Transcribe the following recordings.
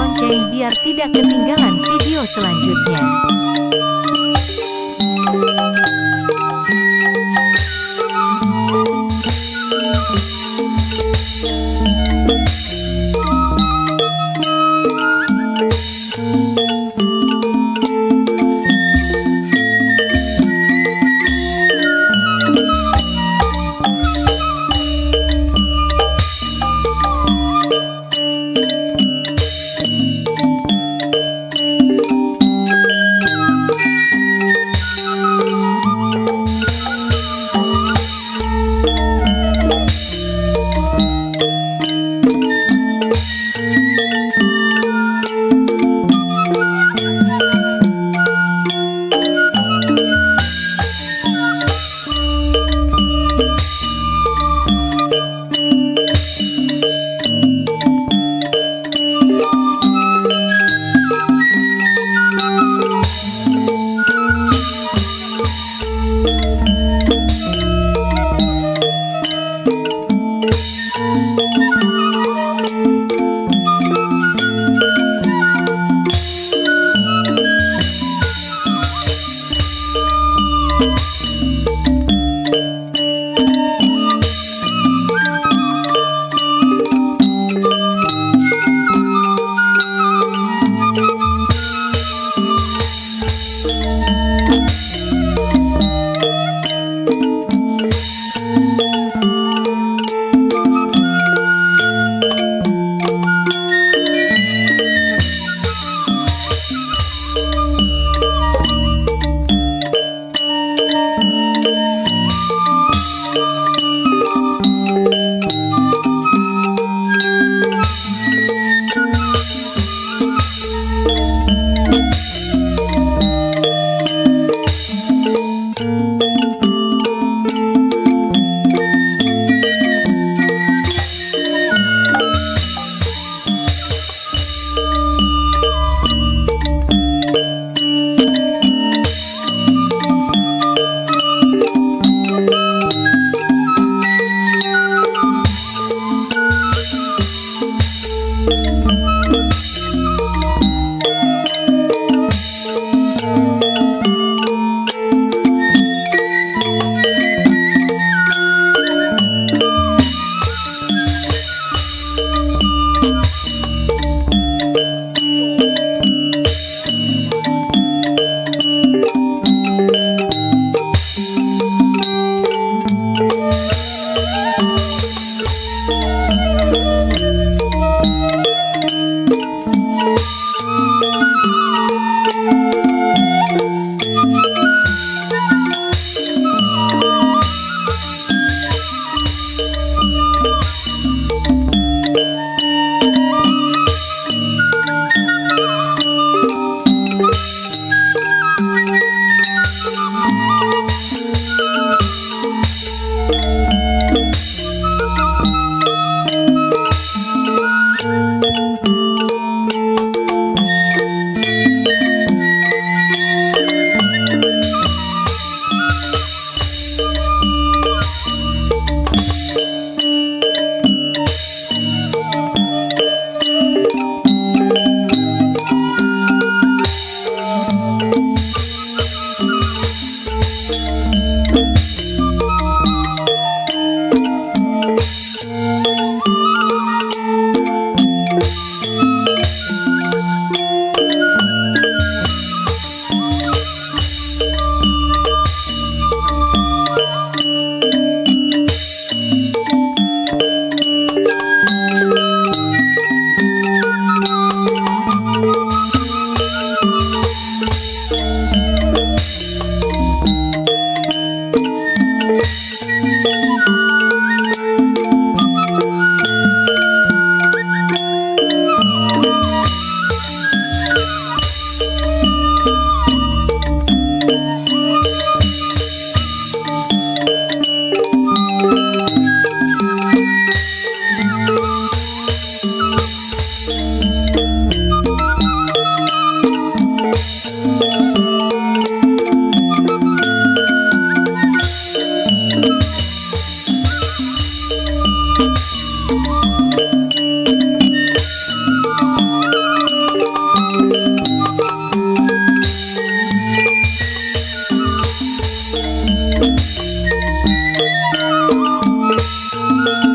lonceng biar tidak ketinggalan video selanjutnya. Música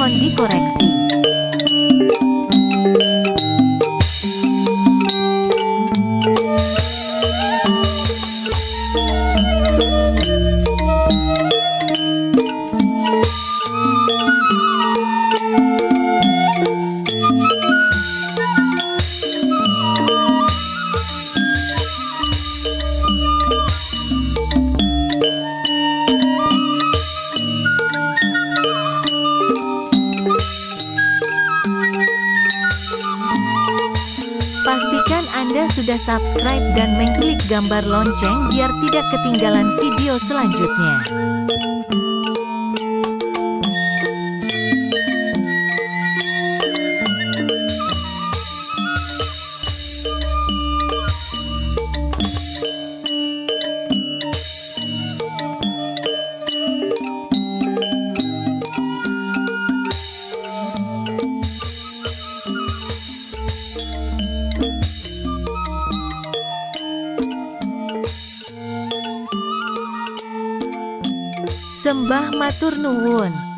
dikon dikoreksi. Subscribe dan mengklik gambar lonceng biar tidak ketinggalan video selanjutnya. Sembah matur nuwun.